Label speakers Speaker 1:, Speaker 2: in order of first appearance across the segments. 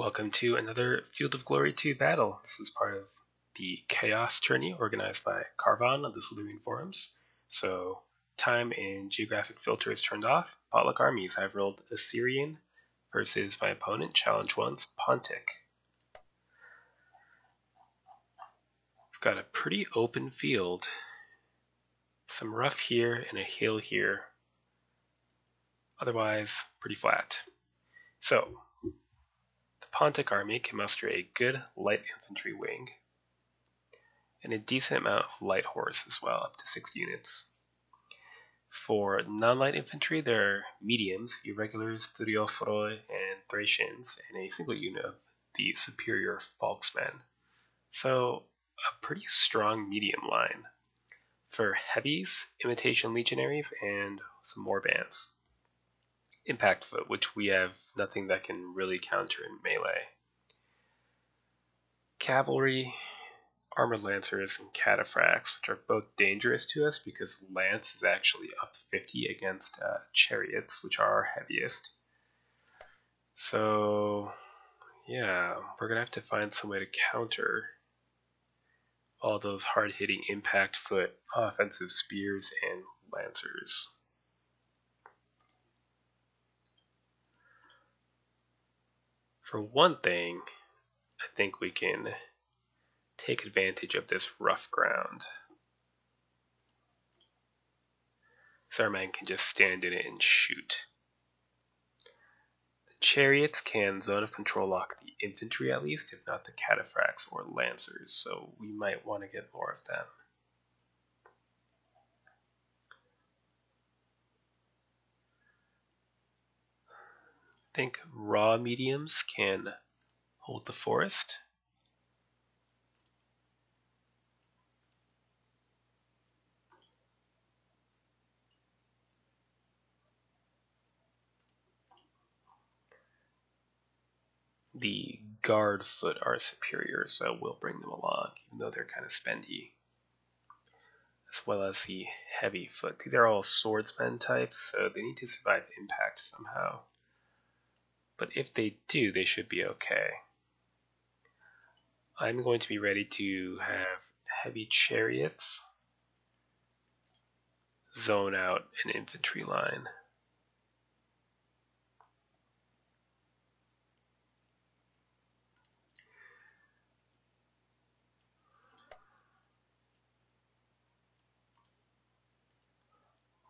Speaker 1: Welcome to another Field of Glory 2 battle. This is part of the Chaos tourney organized by Carvon on the Slitherine forums. So, time and geographic filter is turned off. Potluck armies. I've rolled Assyrian versus my opponent, challenge one's Pontic. We've got a pretty open field. Some rough here and a hill here. Otherwise, pretty flat. So, Pontic army can muster a good light infantry wing and a decent amount of light horse as well, up to 6 units. For non-light infantry, there are mediums, irregulars, Thureophoroi, and Thracians, and a single unit of the superior Volksmen. So, a pretty strong medium line. For heavies, imitation legionaries, and some more bands. Impact Foot, which we have nothing that can really counter in melee. Cavalry, Armored Lancers, and Cataphracts, which are both dangerous to us because Lance is actually up 50 against uh, Chariots, which are our heaviest. So, yeah, we're going to have to find some way to counter all those hard hitting Impact Foot, offensive Spears, and Lancers. For one thing, I think we can take advantage of this rough ground. So our man can just stand in it and shoot. The chariots can zone of control lock the infantry at least, if not the cataphracts or lancers, so we might want to get more of them. Think raw mediums can hold the forest. The guard foot are superior, so we'll bring them along, even though they're kind of spendy. As well as the heavy foot. They're all swordsmen types, so they need to survive impact somehow. But if they do, they should be okay. I'm going to be ready to have heavy chariots zone out an infantry line.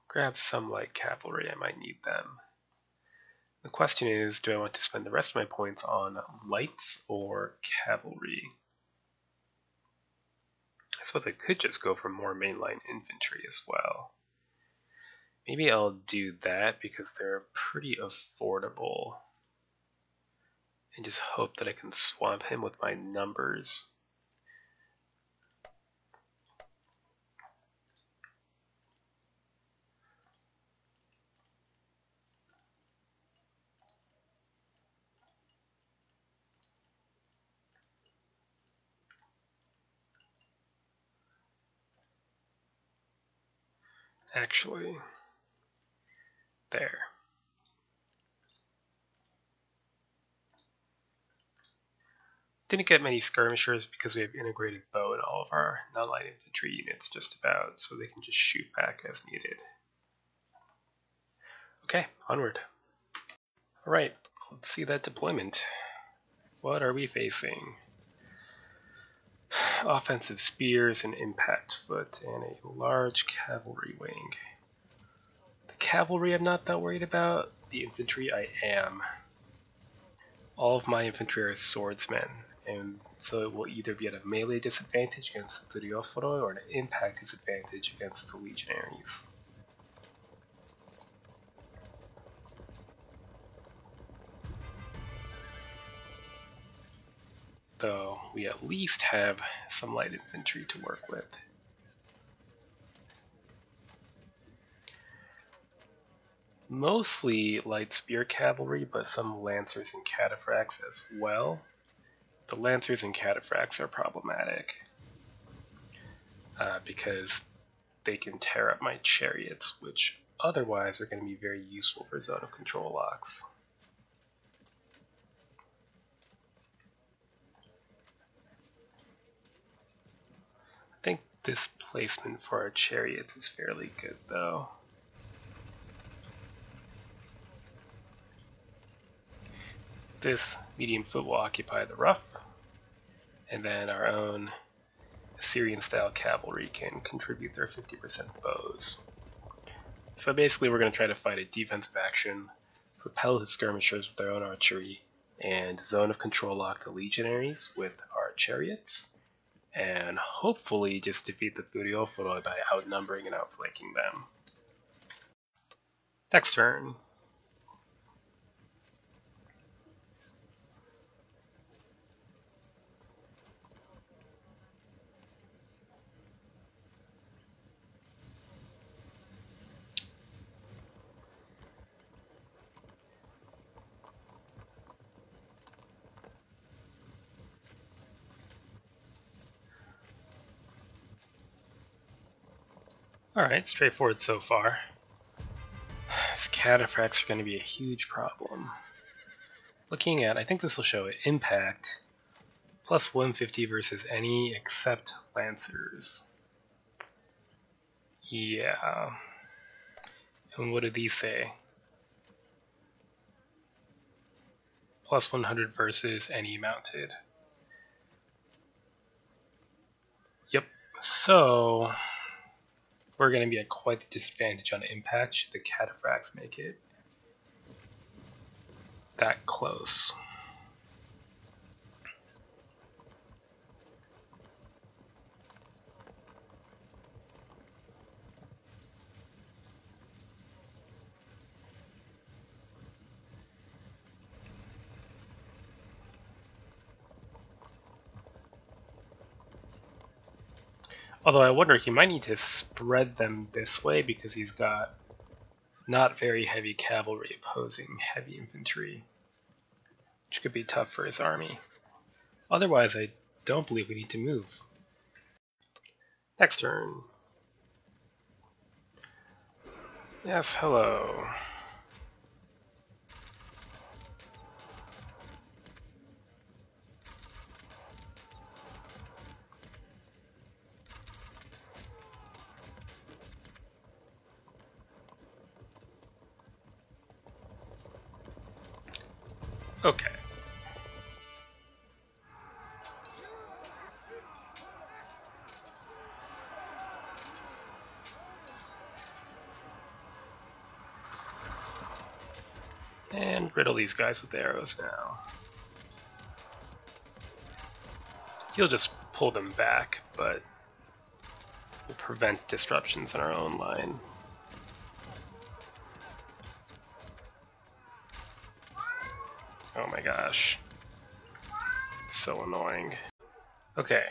Speaker 1: Grab some light cavalry, I might need them. The question is, do I want to spend the rest of my points on lights or cavalry? I suppose I could just go for more mainline infantry as well. Maybe I'll do that because they're pretty affordable. And just hope that I can swamp him with my numbers. Actually. There. Didn't get many skirmishers because we have integrated bow in all of our non-light infantry units just about, so they can just shoot back as needed. Okay, onward. Alright, let's see that deployment. What are we facing? Offensive spears and impact foot, and a large cavalry wing. The cavalry I'm not that worried about. The infantry I am. All of my infantry are swordsmen, and so it will either be at a melee disadvantage against the Thureophoroi or an impact disadvantage against the legionaries. Though we at least have some light infantry to work with. Mostly light spear cavalry, but some lancers and cataphracts as well. The lancers and cataphracts are problematic uh, because they can tear up my chariots, which otherwise are going to be very useful for zone of control locks. This placement for our chariots is fairly good, though. This medium foot will occupy the rough, and then our own Assyrian-style cavalry can contribute their 50% bows. So basically we're going to try to fight a defensive action, propel the skirmishers with their own archery, and zone of control lock the legionaries with our chariots, and hopefully just defeat the Thurio by outnumbering and outflanking them. Next turn. Alright, straightforward so far. These cataphracts are going to be a huge problem. Looking at, I think this will show it, impact, plus 150 versus any except lancers. Yeah. And what did these say? Plus 100 versus any mounted. Yep. So, we're going to be at quite a disadvantage on impact should the cataphracts make it that close. Although I wonder, he might need to spread them this way because he's got not very heavy cavalry opposing heavy infantry, which could be tough for his army. Otherwise, I don't believe we need to move. Next turn. Yes, hello. Okay. And riddle these guys with arrows now. He'll just pull them back, but will prevent disruptions in our own line. Oh my gosh. So annoying. Okay.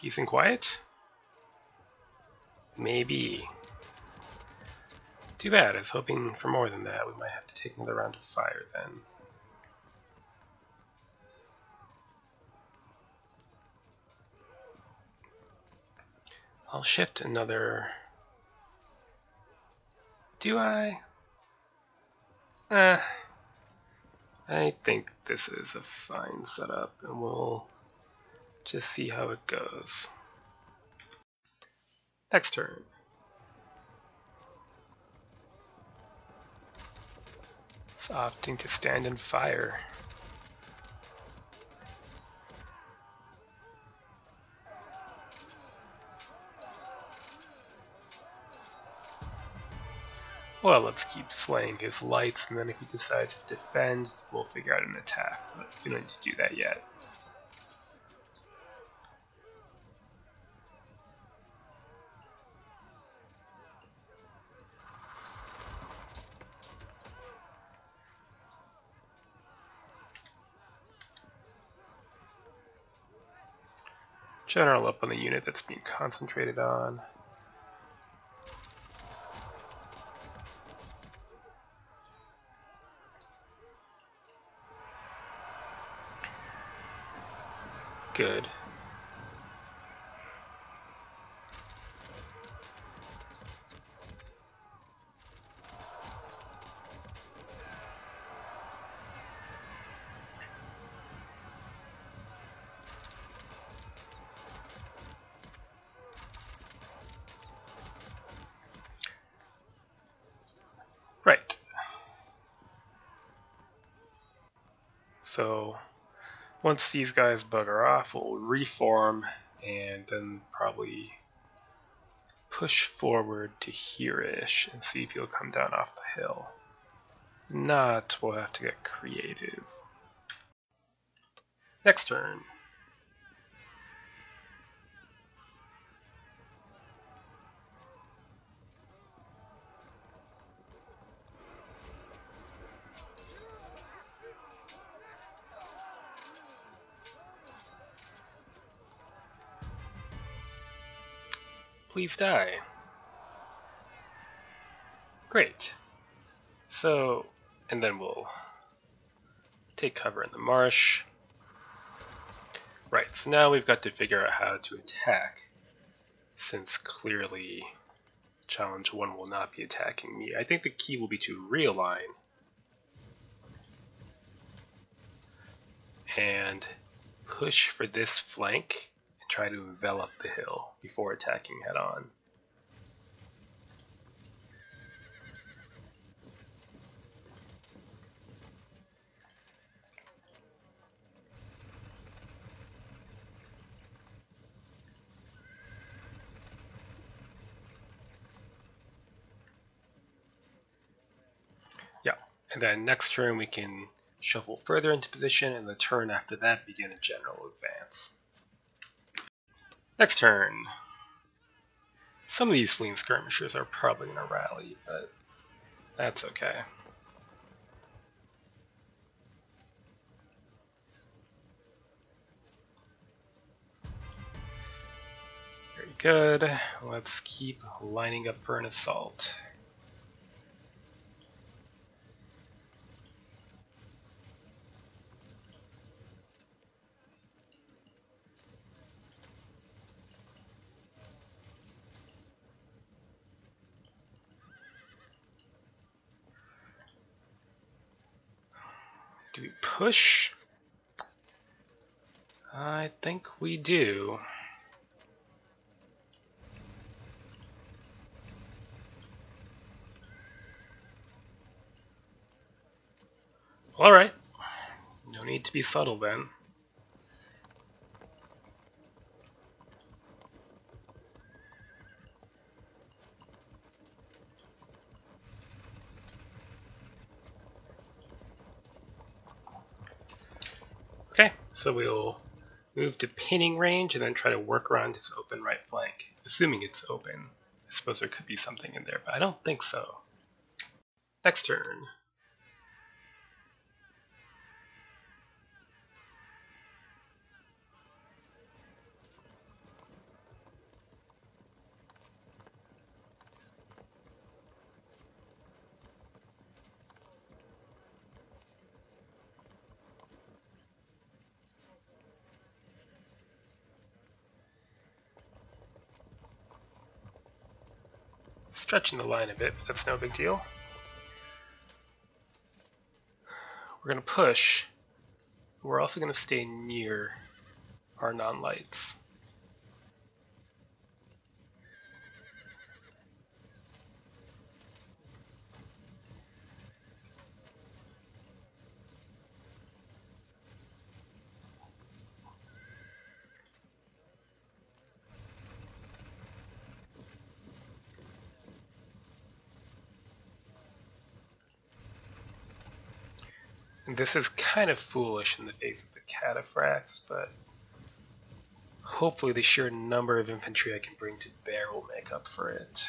Speaker 1: Peace and quiet? Maybe. Too bad, I was hoping for more than that. We might have to take another round of fire then. I'll shift another... Do I? Eh. I think this is a fine setup and we'll just see how it goes. Next turn. It's opting to stand and fire. Well, let's keep slaying his lights, and then if he decides to defend, we'll figure out an attack, but we don't need to do that yet. General up on the unit that's being concentrated on. Good. Once these guys bugger off, we'll reform and then probably push forward to here-ish and see if he'll come down off the hill. If not, we'll have to get creative. Next turn. Please die. Great. So, and then we'll take cover in the marsh. Right, so now we've got to figure out how to attack, since clearly challenge 1 will not be attacking me. I think the key will be to realign and push for this flank try to envelop the hill before attacking head on. Yeah, and then next turn we can shuffle further into position, and the turn after that begin a general advance. Next turn. Some of these fleeing skirmishers are probably going to rally, but that's okay. Very good. Let's keep lining up for an assault. Do we push? I think we do. Alright. No need to be subtle then. So we'll move to pinning range and then try to work around his open right flank, assuming it's open. I suppose there could be something in there, but I don't think so. Next turn. Stretching the line a bit, but that's no big deal. We're going to push. We're also going to stay near our non-lights. This is kind of foolish in the face of the cataphracts, but hopefully the sheer number of infantry I can bring to bear will make up for it.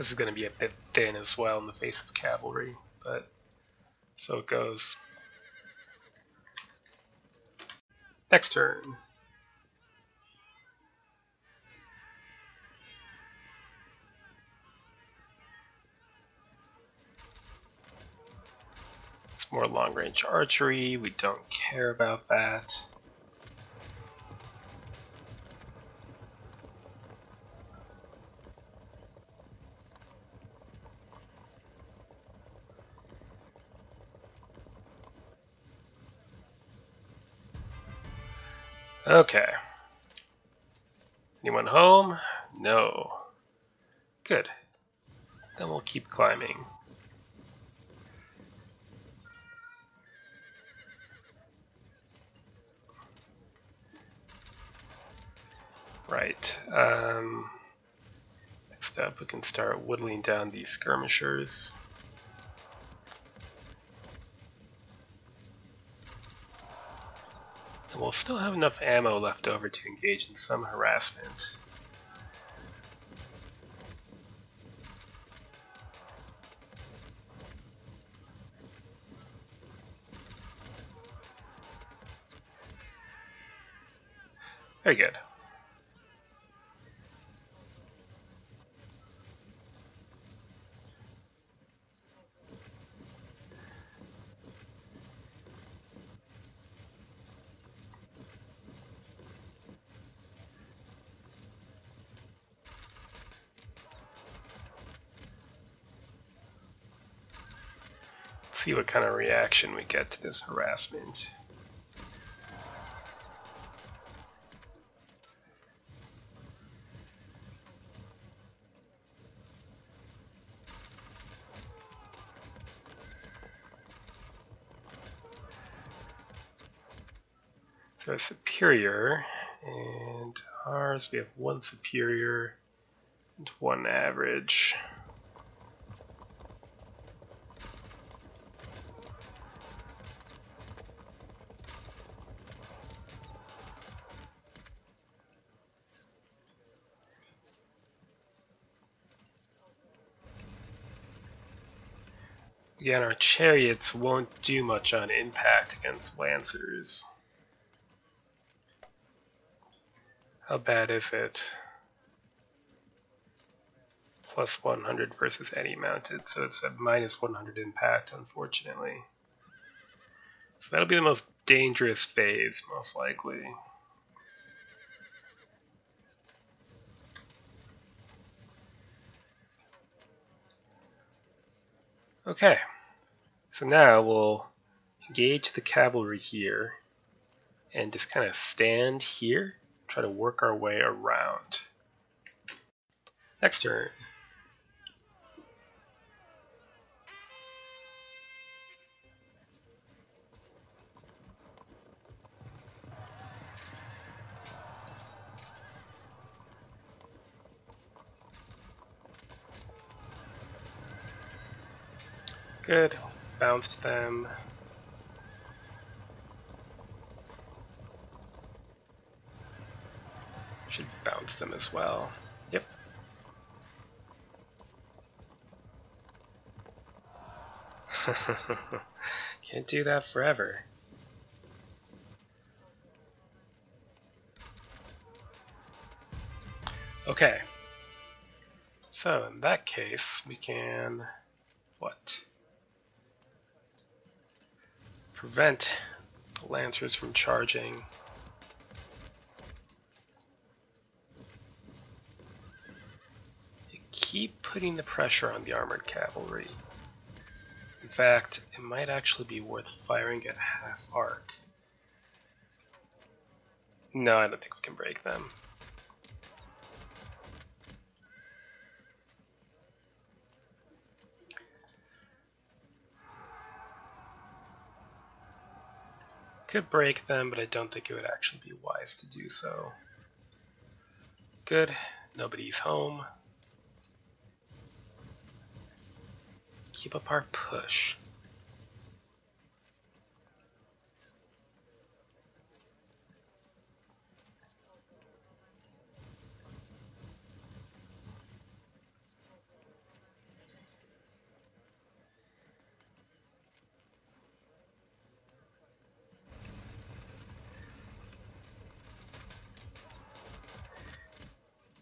Speaker 1: This is going to be a bit thin as well in the face of cavalry, but so it goes. Next turn. It's more long-range archery. We don't care about that. Okay. Anyone home? No. Good. Then we'll keep climbing. Right. Um, next up, we can start whittling down these skirmishers. We'll still have enough ammo left over to engage in some harassment. Very good. See what kind of reaction we get to this harassment. So a superior, and ours we have one superior and one average. Again, our chariots won't do much on impact against lancers. How bad is it? Plus 100 versus any mounted, so it's a minus 100 impact, unfortunately. So that'll be the most dangerous phase, most likely. Okay, so now we'll engage the cavalry here and just kind of stand here, try to work our way around. Next turn. Good. Bounced them. Should bounce them as well. Yep. Can't do that forever. Okay. So in that case, we can what? Prevent the Lancers from charging. Keep putting the pressure on the armored cavalry. In fact, it might actually be worth firing at half arc. No, I don't think we can break them. Could break them, but I don't think it would actually be wise to do so. Good. Nobody's home. Keep up our push.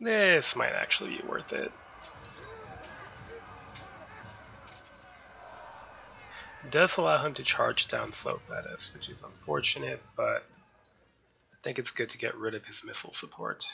Speaker 1: This might actually be worth it. Does allow him to charge down slope, that is, which is unfortunate, but I think it's good to get rid of his missile support.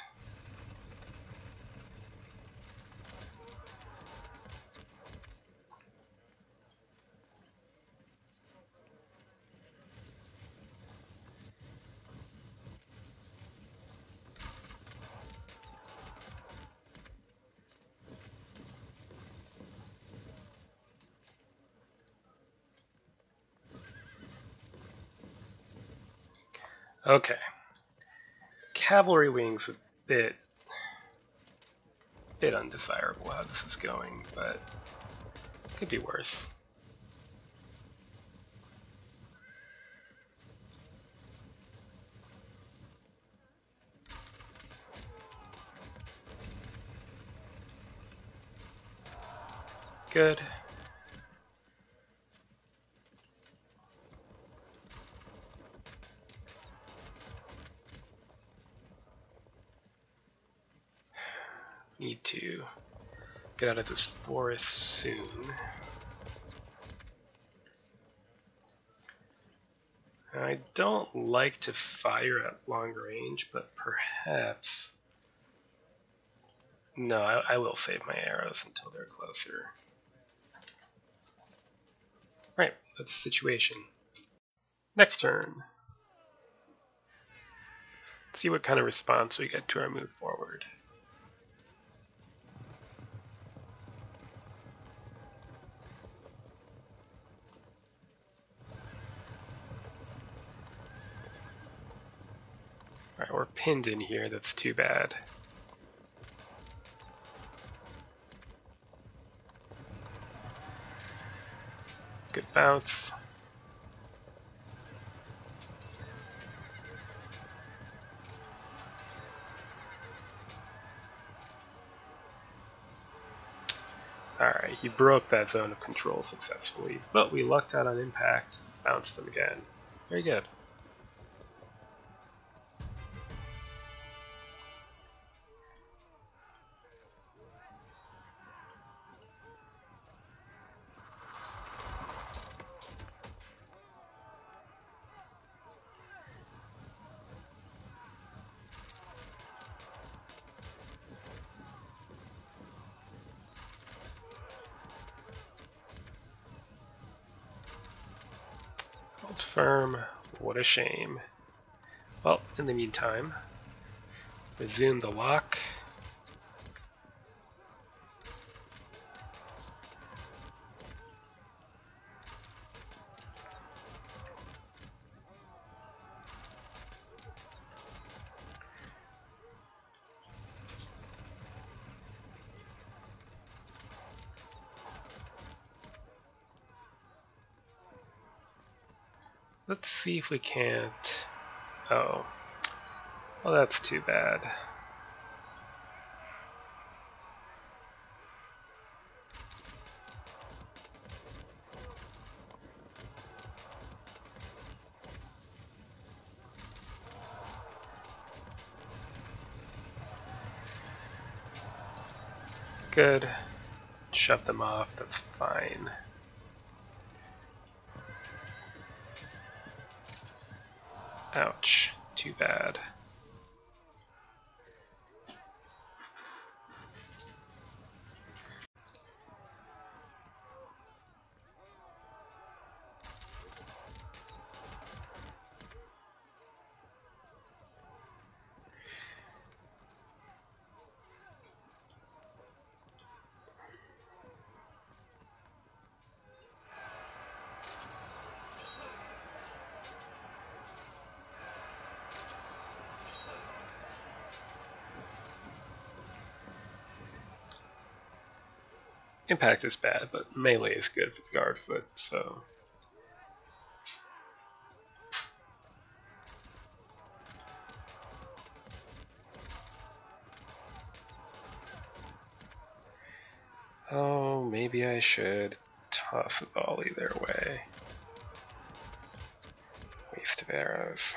Speaker 1: Okay. Cavalry wing's a bit bit undesirable how this is going, but could be worse. Good. Need to get out of this forest soon. I don't like to fire at long range, but perhaps... No, I, I will save my arrows until they're closer. Right, that's the situation. Next turn. Let's see what kind of response we get to our move forward. We're pinned in here, that's too bad. Good bounce. Alright, he broke that zone of control successfully, but we lucked out on impact, bounced them again. Very good. Firm. What a shame. Well, in the meantime, resume the lock. See if we can't... Oh. Well, that's too bad. Good. Shut them off, that's fine. Ouch. Too bad. Impact is bad, but melee is good for the guard foot, so. Oh, maybe I should toss a volley their way. Waste of arrows.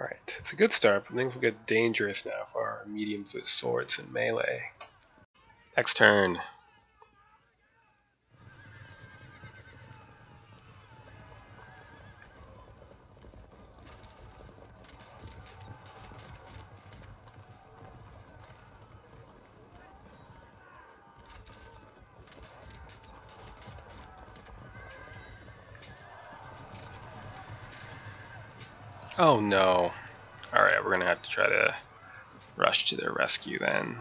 Speaker 1: Alright, it's a good start, but things will get dangerous now for our medium foot swords and melee. Next turn. Oh no. Alright, we're going to have to try to rush to their rescue then.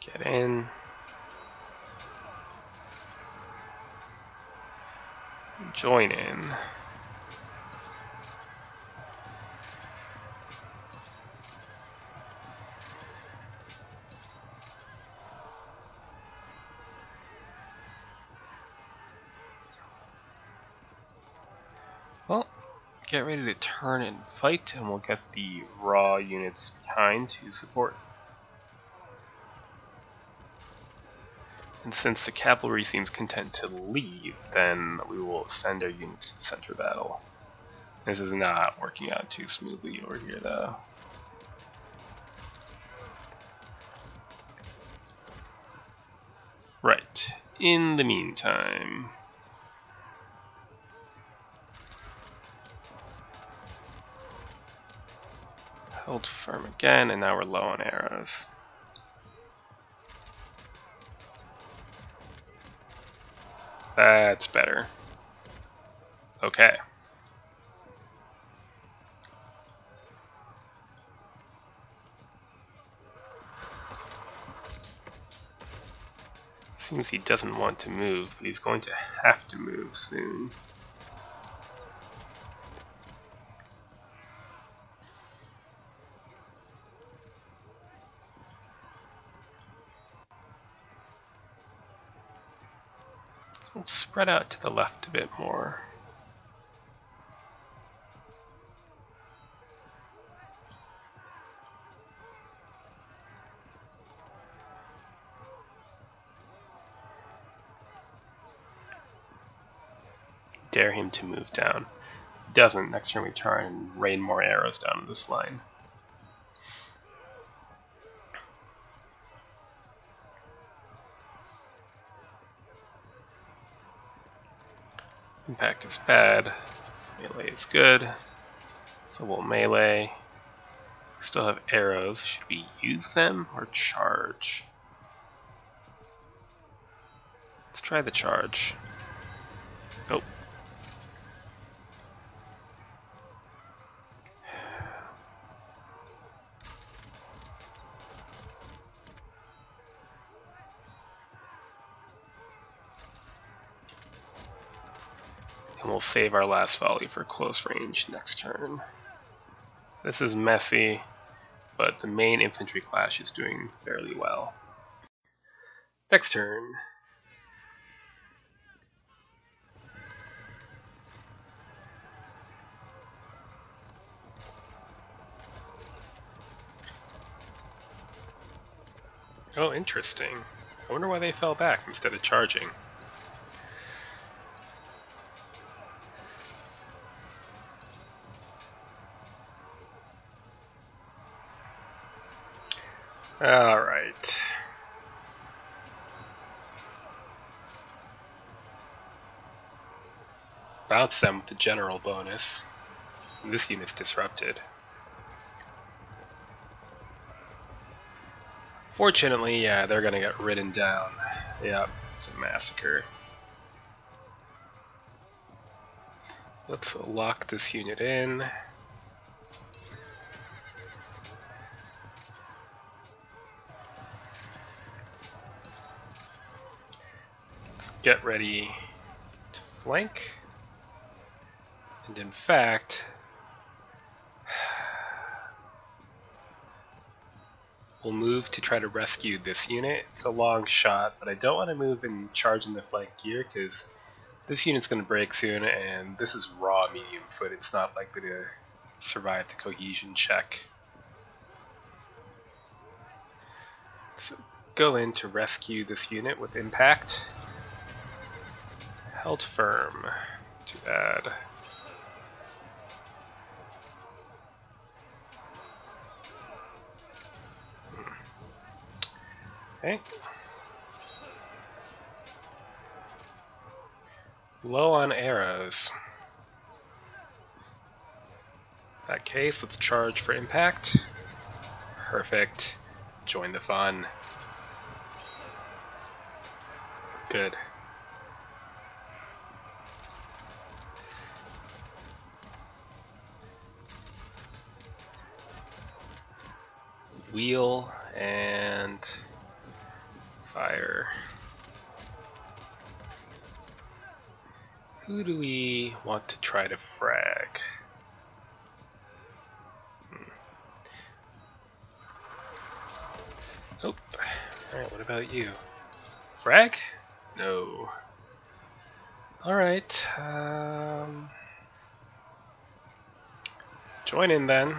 Speaker 1: Get in. Join in. Fight, and we'll get the raw units behind to support. And since the cavalry seems content to leave, then we will send our units to center battle. This is not working out too smoothly over here, though. Right. In the meantime... Hold firm again, and now we're low on arrows. That's better. Okay. Seems he doesn't want to move, but he's going to have to move soon. Spread out to the left a bit more. Dare him to move down. doesn't, next turn we turn and rain more arrows down this line. Impact is bad. Melee is good. So we'll melee. Still have arrows. Should we use them or charge? Let's try the charge. Oh. We'll save our last volley for close range next turn. This is messy, but the main infantry clash is doing fairly well. Next turn. Oh, interesting. I wonder why they fell back instead of charging. All right. Bounce them with the general bonus. This unit's disrupted. Fortunately, yeah, they're gonna get ridden down. Yep, it's a massacre. Let's lock this unit in. Get ready to flank. And in fact, we'll move to try to rescue this unit. It's a long shot, but I don't want to move and charge in the flank gear because this unit's going to break soon, and this is raw medium foot. It's not likely to survive the cohesion check. So go in to rescue this unit with impact held firm to add. Hmm. Okay. Low on arrows. In that case, let's charge for impact. Perfect. Join the fun. Good. Wheel and fire. Who do we want to try to frag? Hmm. Oh, alright, what about you? Frag? No. Alright, um... Join in then.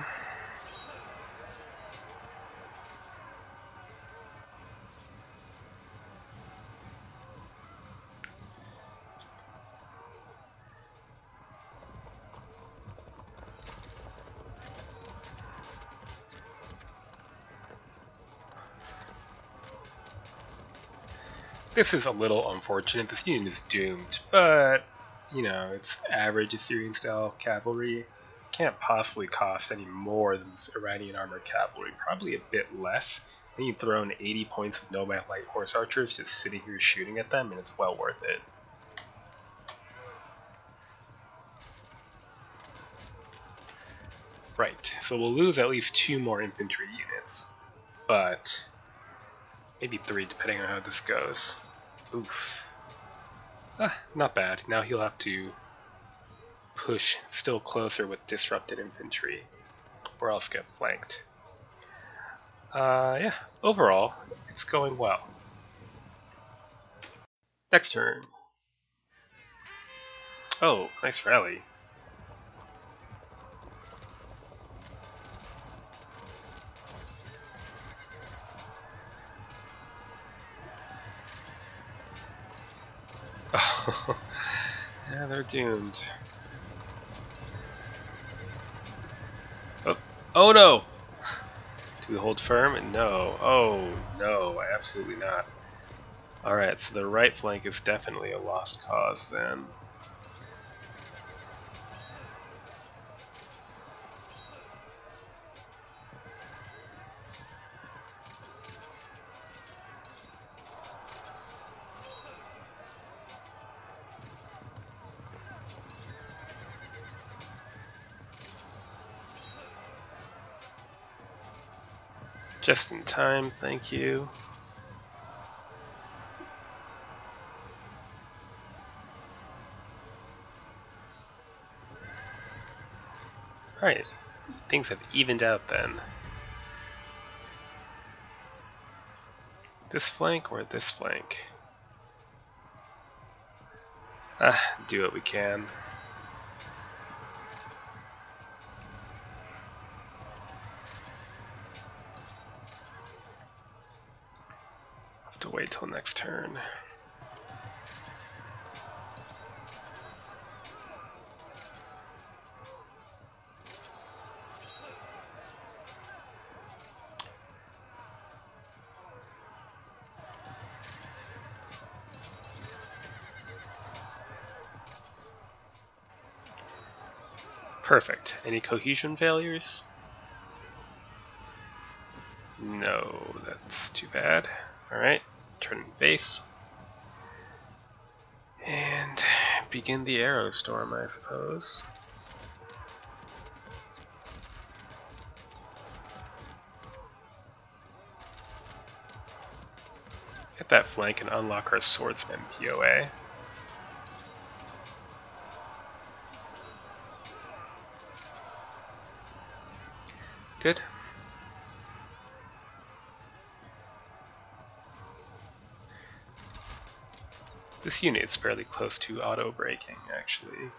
Speaker 1: This is a little unfortunate. This unit is doomed, but, you know, it's average Assyrian-style cavalry. Can't possibly cost any more than this Iranian armored cavalry. Probably a bit less. Then you throw in 80 points of Nomad light horse archers just sitting here shooting at them, and it's well worth it. Right, so we'll lose at least two more infantry units, but maybe three depending on how this goes. Oof. Ah, not bad. Now he'll have to push still closer with disrupted infantry, or else get flanked. Uh, yeah, overall, it's going well. Next turn. Oh, nice rally. yeah, they're doomed. Oh, oh no! Do we hold firm? No. Oh, no, absolutely not. Alright, so the right flank is definitely a lost cause then. Just in time, thank you. Alright, things have evened out then. This flank or this flank? Ah, do what we can. To wait till next turn. Perfect. Any cohesion failures? No, that's too bad. Alright turn face. And begin the arrow storm, I suppose. Get that flank and unlock our swordsman POA. This unit is fairly close to auto braking, actually.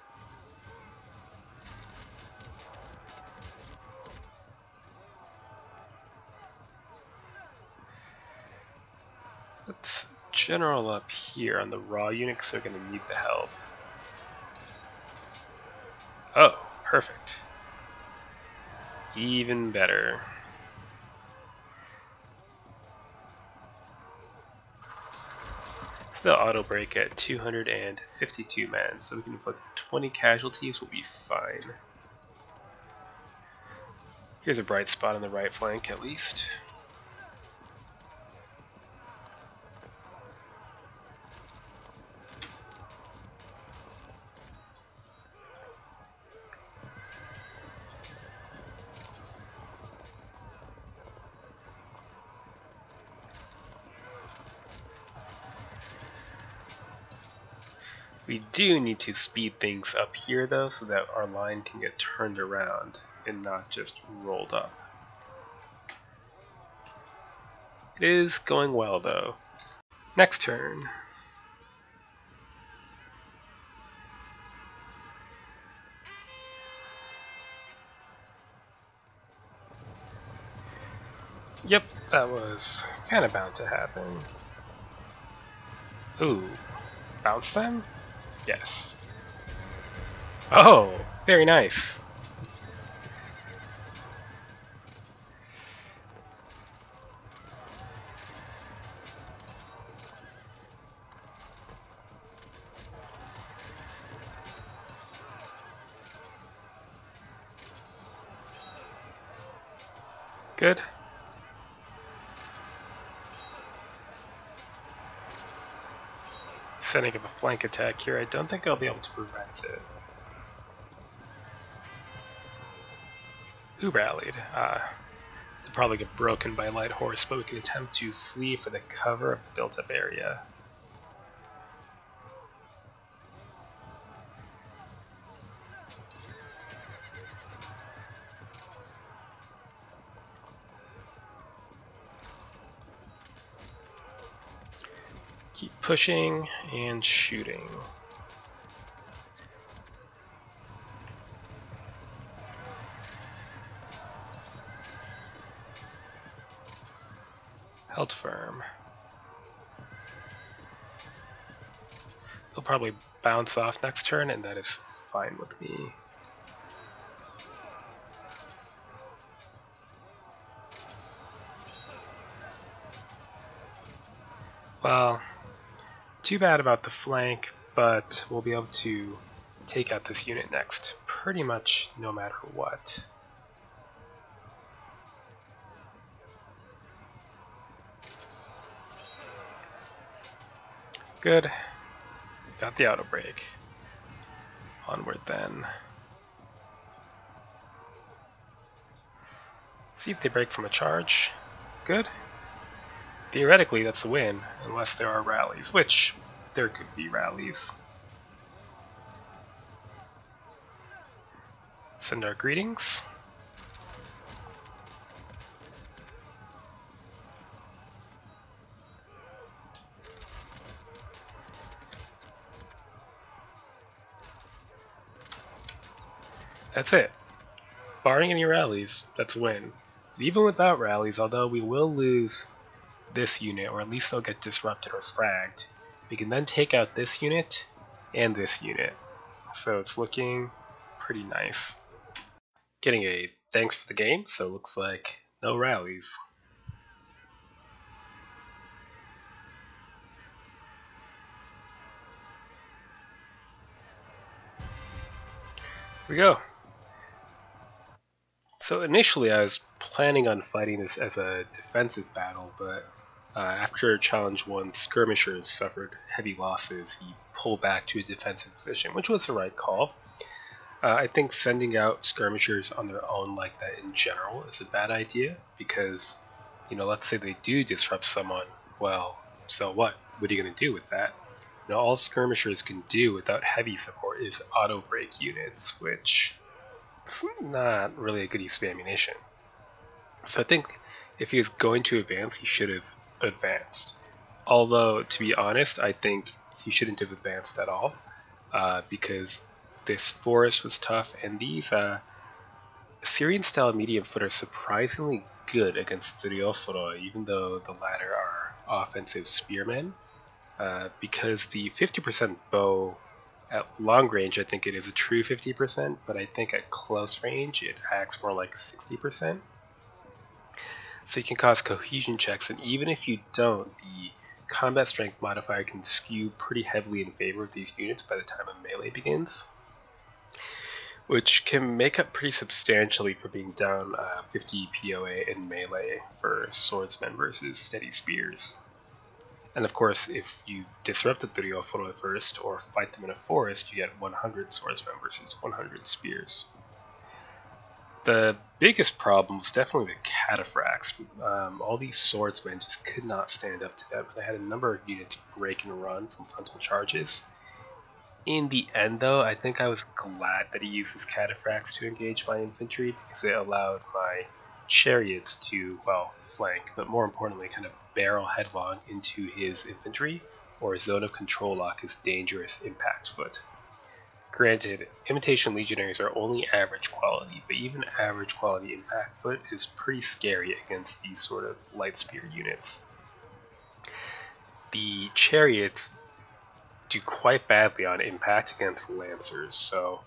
Speaker 1: Let's general up here on the raw unit because they're going to need the help. Oh, perfect. Even better. The auto break at 252 men, so we can inflict 20 casualties, we'll be fine. Here's a bright spot on the right flank, at least. Do need to speed things up here though so that our line can get turned around and not just rolled up. It is going well though. Next turn. Yep, that was kind of bound to happen. Ooh, bounce them? Yes. Oh, very nice. Flank attack here. I don't think I'll be able to prevent it. Who rallied? Ah, they'll probably get broken by light horse, but we can attempt to flee for the cover of the built-up area. Pushing and shooting. Held firm. They'll probably bounce off next turn, and that is fine with me. Too bad about the flank, but we'll be able to take out this unit next, pretty much no matter what. Good. Got the auto break. Onward then. See if they break from a charge. Good. Theoretically, that's a win, unless there are rallies, which there could be rallies. Send our greetings. That's it. Barring any rallies, that's a win. Even without rallies, although we will lose this unit, or at least they'll get disrupted or fragged. We can then take out this unit and this unit. So it's looking pretty nice. Getting a thanks for the game, so looks like no rallies. Here we go. So initially I was planning on fighting this as a defensive battle, but uh, after Challenge 1, skirmishers suffered heavy losses. He pulled back to a defensive position, which was the right call. Uh, I think sending out skirmishers on their own like that in general is a bad idea because, you know, let's say they do disrupt someone. Well, so what? What are you going to do with that? You know, all skirmishers can do without heavy support is auto break units, which is not really a good use of ammunition. So I think if he was going to advance, he should have advanced. Although, to be honest, I think he shouldn't have advanced at all uh, because this forest was tough, and these uh, Syrian style medium foot are surprisingly good against the even though the latter are offensive spearmen. Uh, because the 50% bow at long range, I think it is a true 50%, but I think at close range it acts more like 60%. So you can cause cohesion checks, and even if you don't, the combat strength modifier can skew pretty heavily in favor of these units by the time a melee begins, which can make up pretty substantially for being down uh, 50 POA in melee for swordsmen versus steady spears. And of course, if you disrupt the thureophoroi first or fight them in a forest, you get 100 swordsmen versus 100 spears. The biggest problem was definitely the cataphracts. Um, all these swordsmen just could not stand up to them. I had a number of units break and run from frontal charges. In the end, though, I think I was glad that he used his cataphracts to engage my infantry because it allowed my chariots to, well, flank, but more importantly, kind of barrel headlong into his infantry or zone of control lock his dangerous impact foot. Granted, imitation legionaries are only average quality, but even average quality impact foot is pretty scary against these sort of light spear units. The chariots do quite badly on impact against lancers, so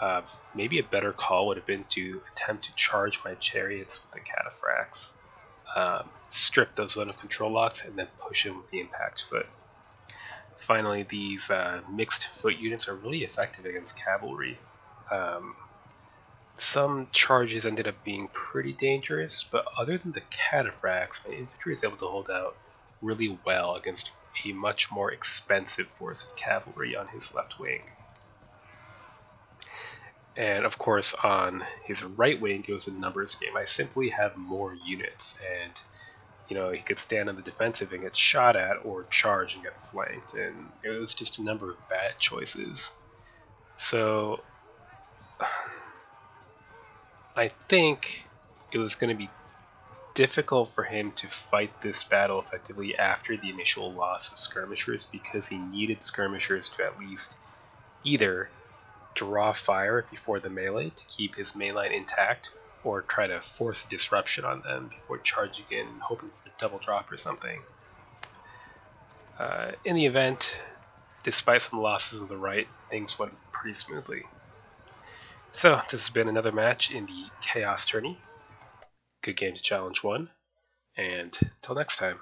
Speaker 1: uh, maybe a better call would have been to attempt to charge my chariots with the cataphracts, um, strip those zone of control locks, and then push in with the impact foot. Finally, these uh, mixed foot units are really effective against cavalry. Um, some charges ended up being pretty dangerous, but other than the cataphracts, my infantry is able to hold out really well against a much more expensive force of cavalry on his left wing. And of course, on his right wing, was a numbers game. I simply have more units, and you know he could stand on the defensive and get shot at, or charge and get flanked, and it was just a number of bad choices. So I think it was going to be difficult for him to fight this battle effectively after the initial loss of skirmishers because he needed skirmishers to at least either draw fire before the melee to keep his mainline intact, or try to force a disruption on them before charging in, hoping for a double drop or something. Uh, in the event, despite some losses on the right, things went pretty smoothly. So, this has been another match in the Chaos Tourney. Good Games Challenge 1, and until next time.